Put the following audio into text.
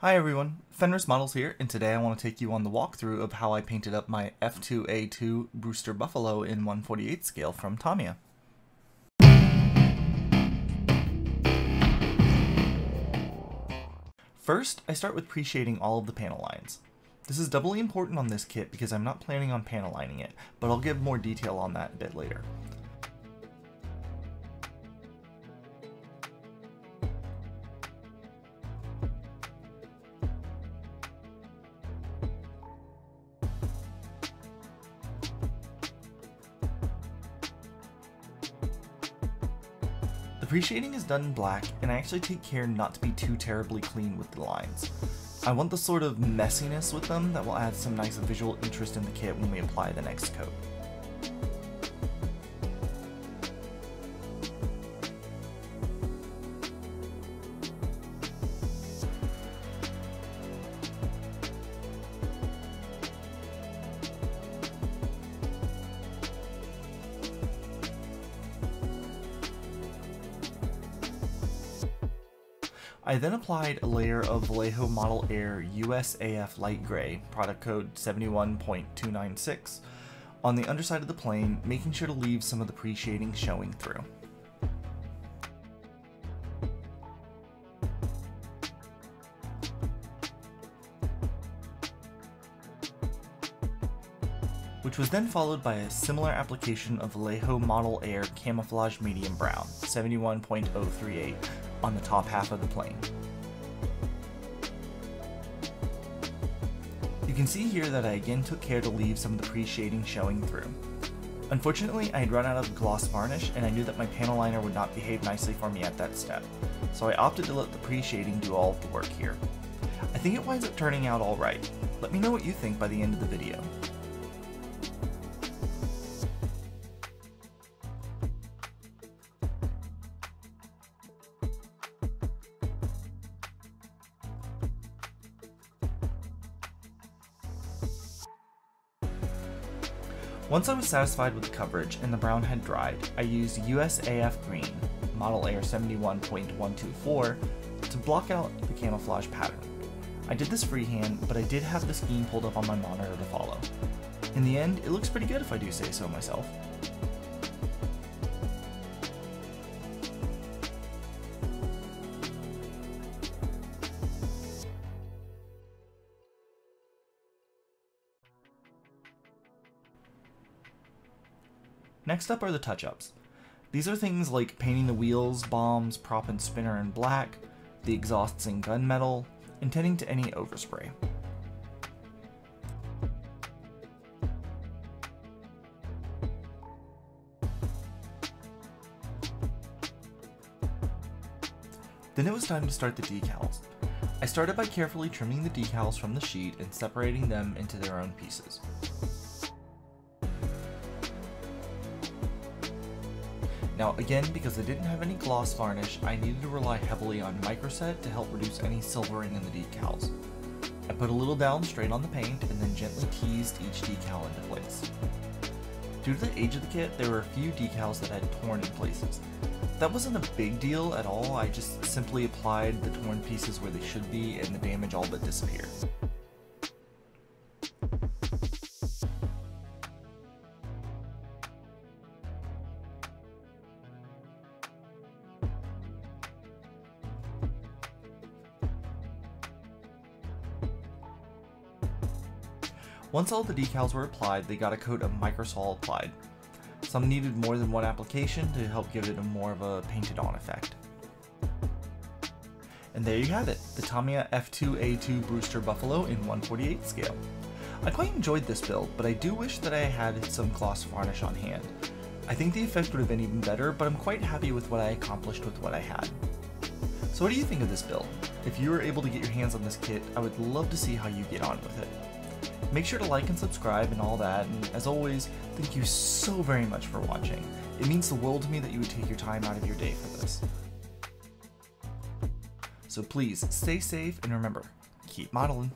Hi everyone, Fenris Models here, and today I want to take you on the walkthrough of how I painted up my F2A2 Brewster Buffalo in 148 scale from Tamiya. First, I start with pre-shading all of the panel lines. This is doubly important on this kit because I'm not planning on panel lining it, but I'll give more detail on that a bit later. The pre-shading is done in black, and I actually take care not to be too terribly clean with the lines. I want the sort of messiness with them that will add some nice visual interest in the kit when we apply the next coat. I then applied a layer of Vallejo Model Air USAF Light Gray, product code 71.296, on the underside of the plane, making sure to leave some of the pre-shading showing through. which was then followed by a similar application of Vallejo Model Air Camouflage Medium Brown, 71.038, on the top half of the plane. You can see here that I again took care to leave some of the pre-shading showing through. Unfortunately, I had run out of gloss varnish and I knew that my panel liner would not behave nicely for me at that step, so I opted to let the pre-shading do all of the work here. I think it winds up turning out alright. Let me know what you think by the end of the video. Once I was satisfied with the coverage and the brown had dried, I used USAF Green, Model Air 71.124, to block out the camouflage pattern. I did this freehand, but I did have the scheme pulled up on my monitor to follow. In the end, it looks pretty good if I do say so myself. Next up are the touch-ups. These are things like painting the wheels, bombs, prop and spinner in black, the exhausts in gunmetal, and tending to any overspray. Then it was time to start the decals. I started by carefully trimming the decals from the sheet and separating them into their own pieces. Now again, because I didn't have any gloss varnish, I needed to rely heavily on microset to help reduce any silvering in the decals. I put a little down straight on the paint and then gently teased each decal into place. Due to the age of the kit, there were a few decals that had torn in places. That wasn't a big deal at all, I just simply applied the torn pieces where they should be and the damage all but disappeared. Once all the decals were applied, they got a coat of microsol applied. Some needed more than one application to help give it a more of a painted on effect. And there you have it, the Tamiya F2A2 Brewster Buffalo in 148 scale. I quite enjoyed this build, but I do wish that I had some gloss varnish on hand. I think the effect would have been even better, but I'm quite happy with what I accomplished with what I had. So what do you think of this build? If you were able to get your hands on this kit, I would love to see how you get on with it. Make sure to like and subscribe and all that, and as always, thank you so very much for watching. It means the world to me that you would take your time out of your day for this. So please, stay safe and remember, keep modeling.